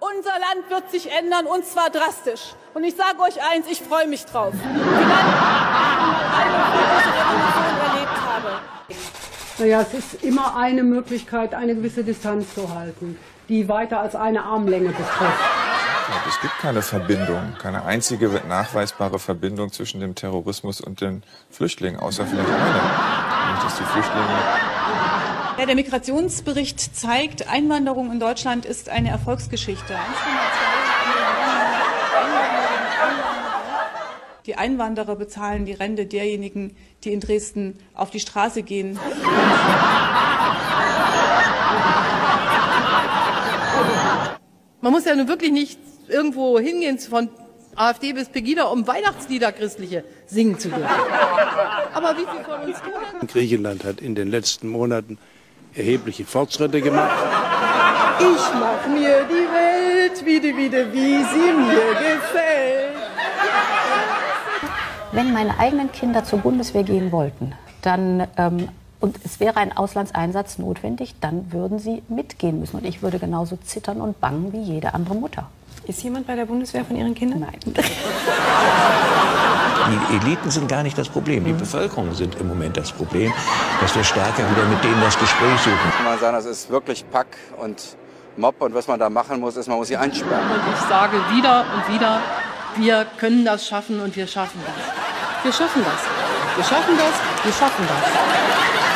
Unser Land wird sich ändern und zwar drastisch. Und ich sage euch eins, ich freue mich drauf. Die Revolution erlebt habe. Naja, es ist immer eine Möglichkeit, eine gewisse Distanz zu halten, die weiter als eine Armlänge betrifft. Es gibt keine Verbindung, keine einzige nachweisbare Verbindung zwischen dem Terrorismus und den Flüchtlingen, außer vielleicht eine. Nämlich, dass die Flüchtlinge ja, der Migrationsbericht zeigt, Einwanderung in Deutschland ist eine Erfolgsgeschichte. Die Einwanderer bezahlen die Rente derjenigen, die in Dresden auf die Straße gehen. Man muss ja nun wirklich nicht irgendwo hingehen von AfD bis Pegida, um Weihnachtslieder christliche singen zu dürfen. Aber wie viel von uns tun? Griechenland hat in den letzten Monaten erhebliche Fortschritte gemacht. Ich mach mir die Welt wieder, wieder, wie sie mir gefällt. Wenn meine eigenen Kinder zur Bundeswehr gehen wollten, dann ähm, und es wäre ein Auslandseinsatz notwendig, dann würden sie mitgehen müssen. Und ich würde genauso zittern und bangen wie jede andere Mutter. Ist jemand bei der Bundeswehr von Ihren Kindern? Nein. Die Eliten sind gar nicht das Problem. Die Bevölkerung sind im Moment das Problem, dass wir stärker wieder mit denen das Gespräch suchen. Kann man sagen, das ist wirklich Pack und Mob und was man da machen muss, ist, man muss sie einsperren. Und ich sage wieder und wieder, wir können das schaffen und wir schaffen das. Wir schaffen das. Wir schaffen das. Wir schaffen das.